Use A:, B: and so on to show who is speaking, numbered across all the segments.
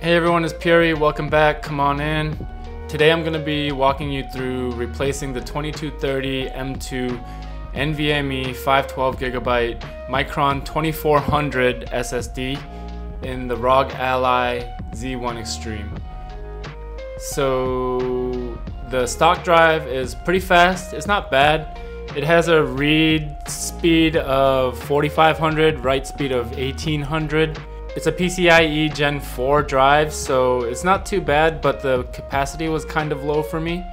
A: Hey everyone, it's Puri. Welcome back. Come on in. Today I'm going to be walking you through replacing the 2230 M2 NVMe 512GB Micron 2400 SSD in the ROG Ally Z1 Extreme. So the stock drive is pretty fast. It's not bad. It has a read speed of 4500, write speed of 1800 it's a PCIe Gen 4 drive, so it's not too bad, but the capacity was kind of low for me,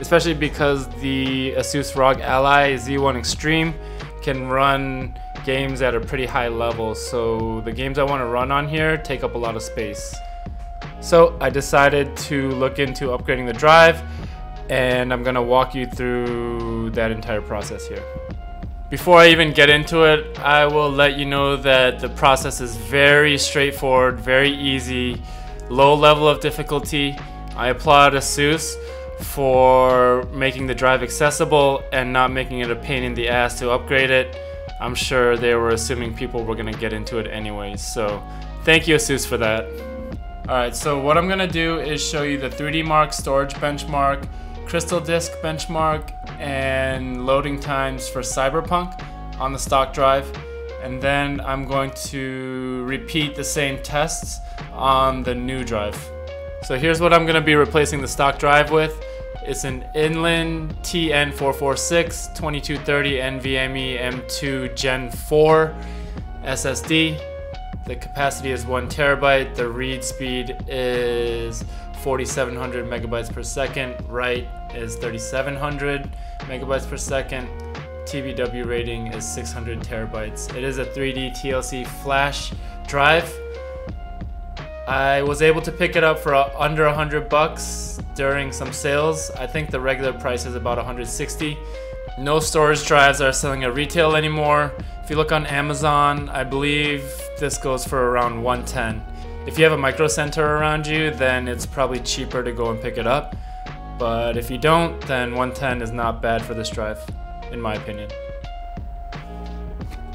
A: especially because the Asus ROG Ally Z1 Extreme can run games at a pretty high level, so the games I want to run on here take up a lot of space. So I decided to look into upgrading the drive, and I'm going to walk you through that entire process here. Before I even get into it, I will let you know that the process is very straightforward, very easy, low level of difficulty. I applaud ASUS for making the drive accessible and not making it a pain in the ass to upgrade it. I'm sure they were assuming people were gonna get into it anyways, so thank you ASUS for that. Alright, so what I'm gonna do is show you the 3D Mark storage benchmark, crystal disk benchmark, and loading times for Cyberpunk on the stock drive. And then I'm going to repeat the same tests on the new drive. So here's what I'm going to be replacing the stock drive with. It's an Inland TN446 2230 NVMe M2 Gen 4 SSD. The capacity is one terabyte. The read speed is 4700 megabytes per second. Write is 3700 megabytes per second. TBW rating is 600 terabytes. It is a 3D TLC flash drive. I was able to pick it up for under 100 bucks during some sales. I think the regular price is about 160. No storage drives are selling at retail anymore. If you look on Amazon, I believe this goes for around 110. If you have a micro center around you, then it's probably cheaper to go and pick it up. But if you don't, then 110 is not bad for this drive, in my opinion.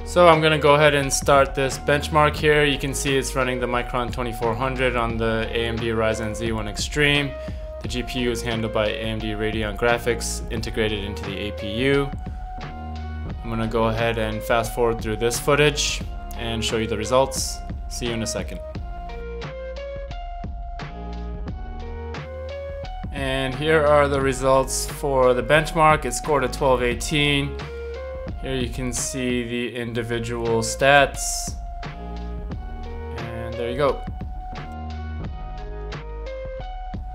A: So I'm gonna go ahead and start this benchmark here. You can see it's running the Micron 2400 on the AMD Ryzen Z1 Extreme. The GPU is handled by AMD Radeon Graphics integrated into the APU. I'm gonna go ahead and fast forward through this footage and show you the results. See you in a second. And here are the results for the benchmark. It scored a 1218. Here you can see the individual stats. And there you go.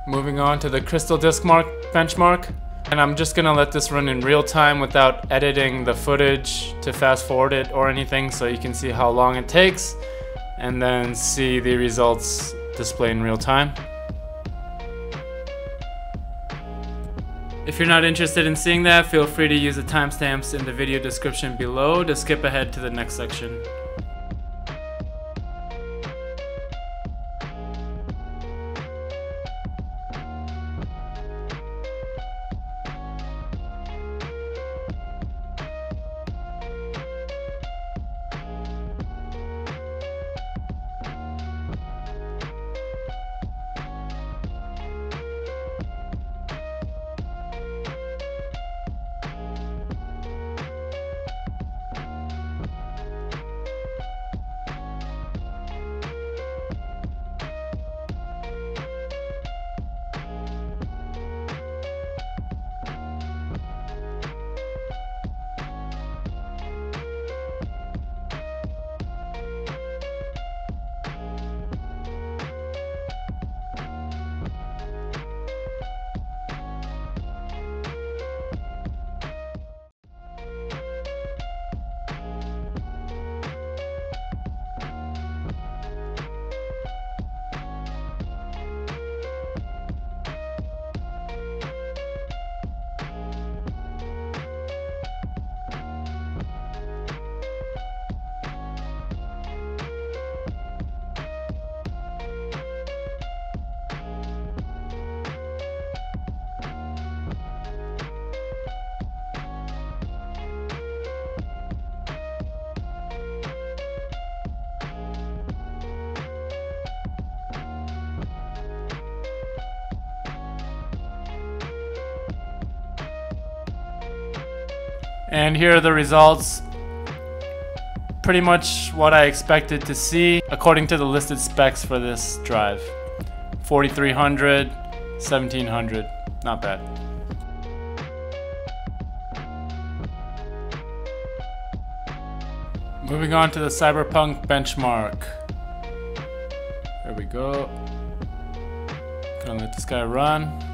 A: Moving on to the Crystal Disk Mark benchmark. And I'm just gonna let this run in real time without editing the footage to fast forward it or anything so you can see how long it takes and then see the results display in real time. If you're not interested in seeing that, feel free to use the timestamps in the video description below to skip ahead to the next section. And here are the results. Pretty much what I expected to see according to the listed specs for this drive. 4300, 1700, not bad. Moving on to the Cyberpunk benchmark. There we go. Gonna let this guy run.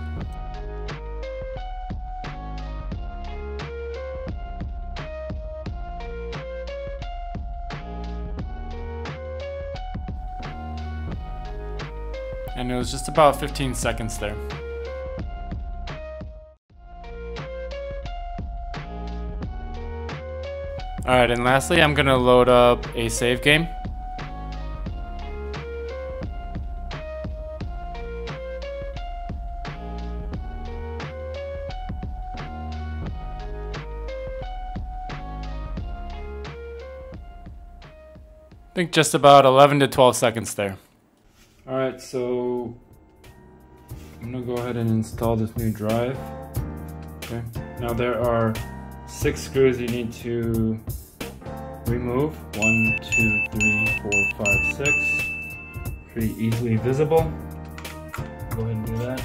A: And it was just about 15 seconds there. Alright, and lastly, I'm gonna load up a save game. I think just about 11 to 12 seconds there. Alright, so I'm gonna go ahead and install this new drive. Okay. Now there are six screws you need to remove. One, two, three, four, five, six. Pretty easily visible. Go ahead and do that.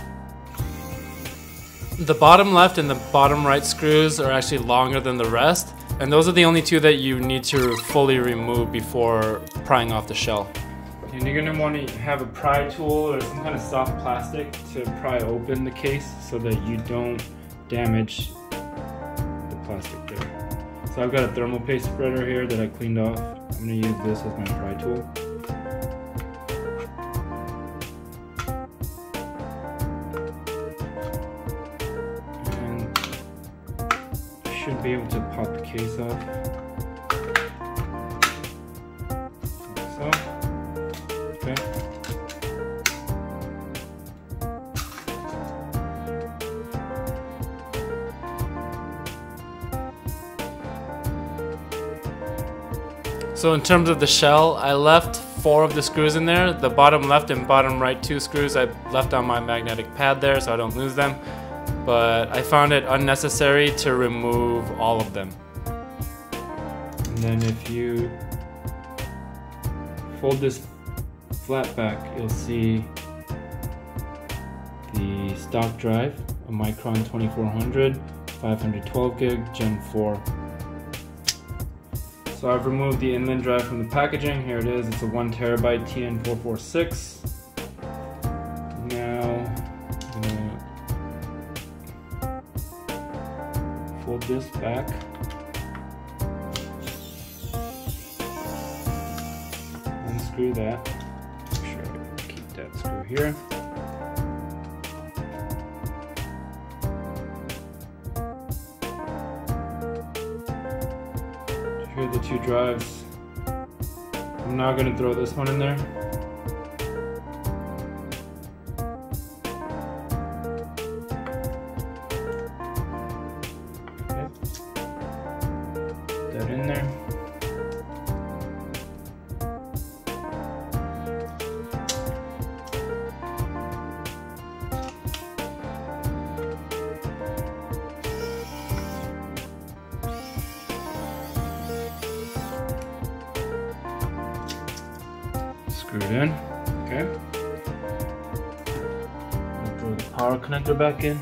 A: The bottom left and the bottom right screws are actually longer than the rest. And those are the only two that you need to fully remove before prying off the shell. And you're gonna want to have a pry tool or some kind of soft plastic to pry open the case so that you don't damage the plastic there. So I've got a thermal paste spreader here that I cleaned off. I'm gonna use this as my pry tool. And should be able to pop the case off. So in terms of the shell, I left four of the screws in there. The bottom left and bottom right two screws I left on my magnetic pad there so I don't lose them. But I found it unnecessary to remove all of them. And then if you fold this flat back, you'll see the stock drive, a Micron 2400, 512 gig, Gen 4 so I've removed the inland drive from the packaging. Here it is. It's a one terabyte TN446. Now, fold this back. Unscrew that. Make sure I keep that screw here. Two drives. I'm now to throw this one in there. that in there. The power connector back in.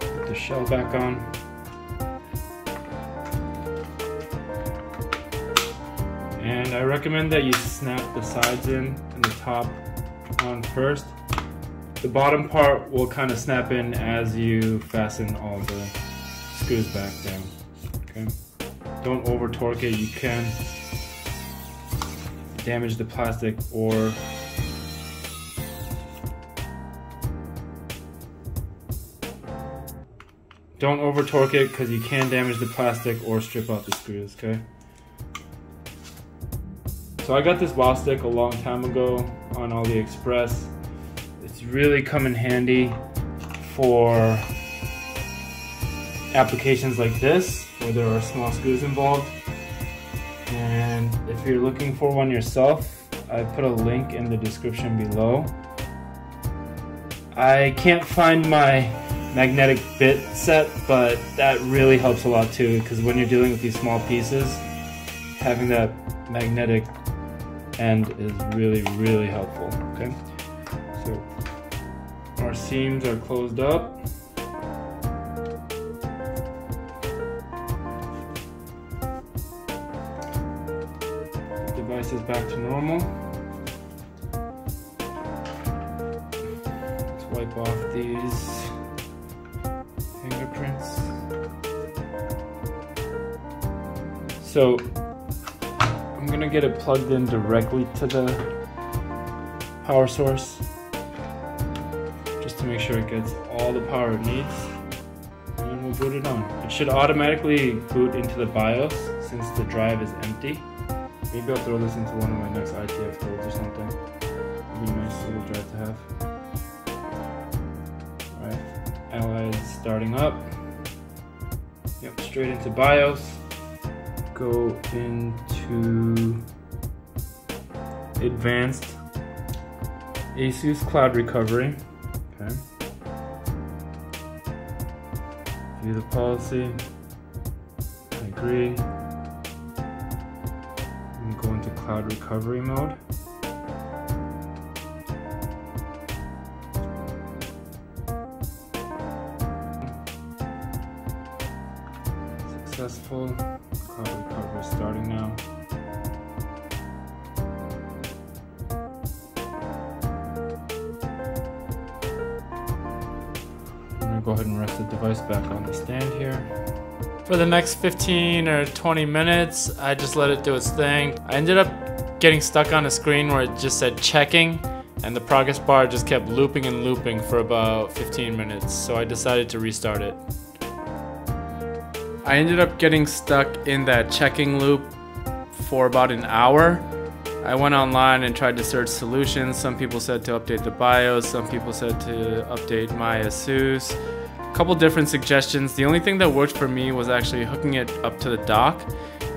A: Put the shell back on. And I recommend that you snap the sides in and the top on first the bottom part will kind of snap in as you fasten all the screws back down. Okay. Don't over torque it. You can damage the plastic or don't over torque it because you can damage the plastic or strip out the screws, okay? So I got this Wowstick a long time ago on AliExpress really come in handy for applications like this where there are small screws involved and And if you're looking for one yourself, I put a link in the description below. I can't find my magnetic bit set, but that really helps a lot too, because when you're dealing with these small pieces, having that magnetic end is really, really helpful, okay? Our seams are closed up. Device is back to normal. Let's wipe off these fingerprints. So I'm gonna get it plugged in directly to the power source gets all the power it needs and we'll boot it on. It should automatically boot into the BIOS since the drive is empty. Maybe I'll throw this into one of my next ITX builds or something. It'd be a nice little drive to have. Alright, Allied starting up. Yep, straight into BIOS. Go into advanced ASUS Cloud Recovery. Okay. View the policy. Agree. And go into cloud recovery mode. Successful. Back on the stand here. For the next 15 or 20 minutes, I just let it do its thing. I ended up getting stuck on a screen where it just said checking and the progress bar just kept looping and looping for about 15 minutes, so I decided to restart it. I ended up getting stuck in that checking loop for about an hour. I went online and tried to search solutions. Some people said to update the BIOS, some people said to update my ASUS couple different suggestions. The only thing that worked for me was actually hooking it up to the dock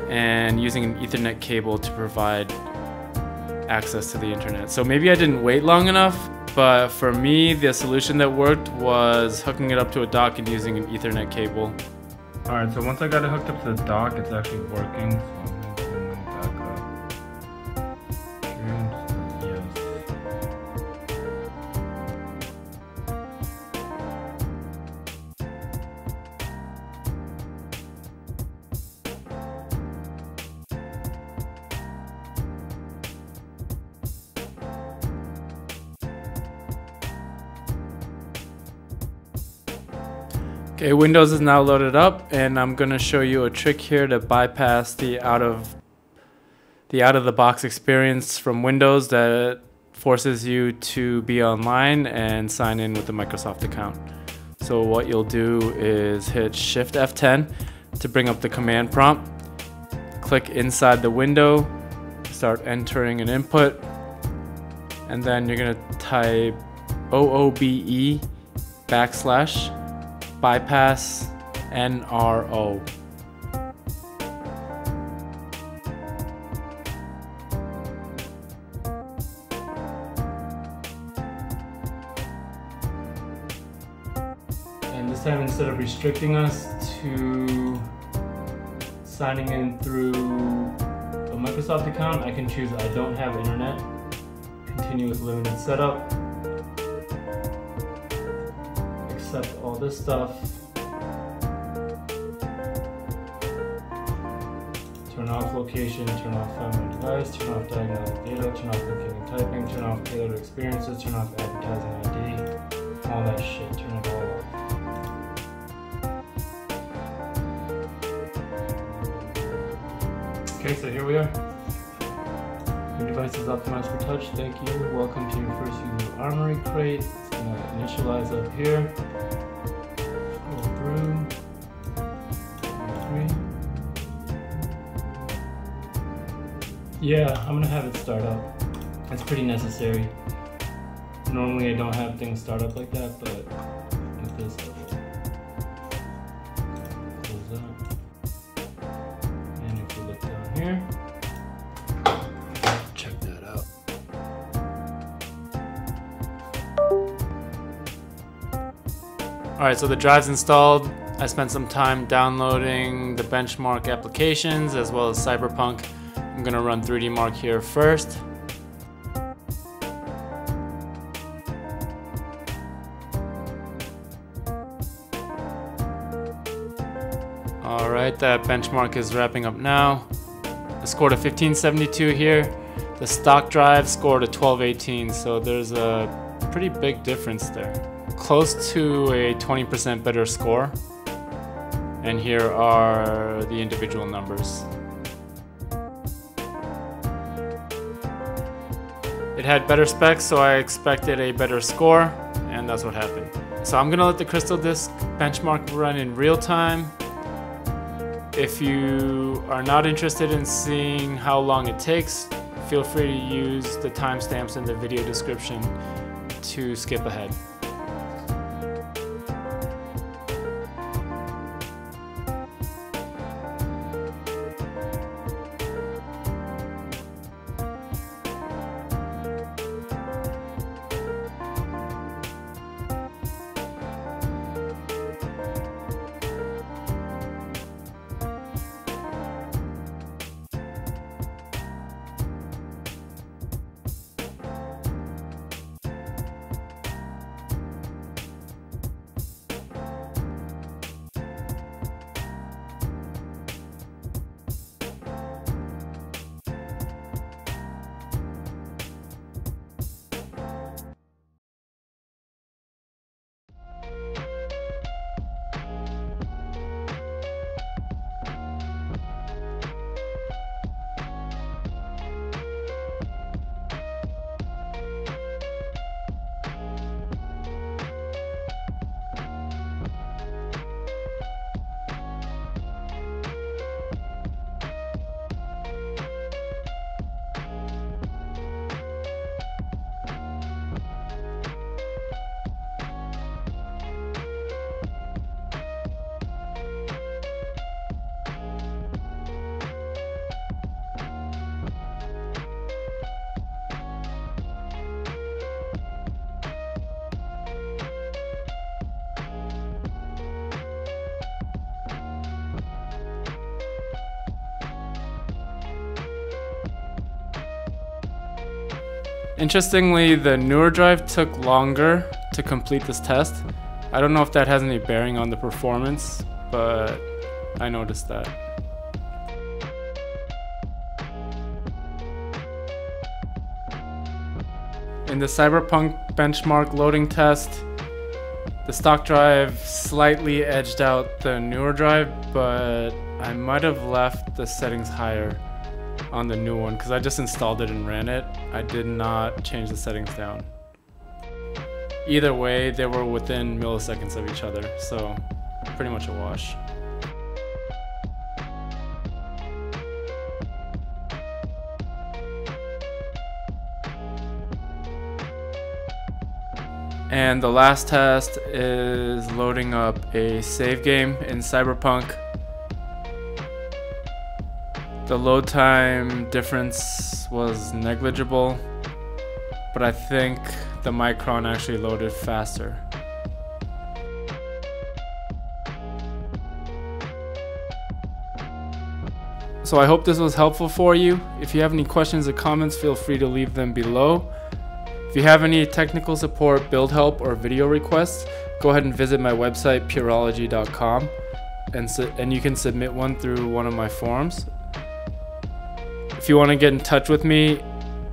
A: and using an ethernet cable to provide access to the internet. So maybe I didn't wait long enough, but for me, the solution that worked was hooking it up to a dock and using an ethernet cable. All right, so once I got it hooked up to the dock, it's actually working. So Okay, Windows is now loaded up and I'm gonna show you a trick here to bypass the out of the out of the box experience from Windows that forces you to be online and sign in with a Microsoft account. So what you'll do is hit Shift F10 to bring up the command prompt. Click inside the window, start entering an input, and then you're gonna type OOBE backslash bypass NRO. And this time instead of restricting us to signing in through a Microsoft account, I can choose I don't have internet, continue with limited setup, accept all this stuff. Turn off location, turn off my device, turn off diagnostic data, turn off looking typing, turn off tailored experiences, turn off advertising ID, all that shit, turn it all off. Okay, so here we are. Your device is optimized for touch. Thank you. Welcome to your first user Armoury crate. Gonna initialize up here. Yeah, I'm gonna have it start up. It's pretty necessary. Normally I don't have things start up like that, but Alright, so the drive's installed. I spent some time downloading the benchmark applications as well as Cyberpunk. I'm gonna run 3D Mark here first. Alright, that benchmark is wrapping up now. I scored a 1572 here. The stock drive scored a 1218, so there's a pretty big difference there. Close to a 20% better score. And here are the individual numbers. It had better specs, so I expected a better score, and that's what happened. So I'm gonna let the Crystal Disk benchmark run in real time. If you are not interested in seeing how long it takes, feel free to use the timestamps in the video description to skip ahead. Interestingly, the newer drive took longer to complete this test. I don't know if that has any bearing on the performance, but I noticed that. In the Cyberpunk benchmark loading test, the stock drive slightly edged out the newer drive, but I might have left the settings higher on the new one because I just installed it and ran it. I did not change the settings down. Either way, they were within milliseconds of each other, so pretty much a wash. And the last test is loading up a save game in Cyberpunk the load time difference was negligible, but I think the Micron actually loaded faster. So I hope this was helpful for you. If you have any questions or comments, feel free to leave them below. If you have any technical support, build help, or video requests, go ahead and visit my website, pyurologie.com, and, and you can submit one through one of my forums. If you want to get in touch with me,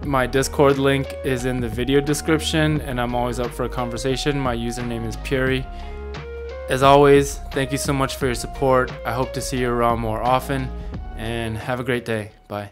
A: my Discord link is in the video description, and I'm always up for a conversation. My username is Puri. As always, thank you so much for your support. I hope to see you around more often, and have a great day. Bye.